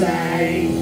say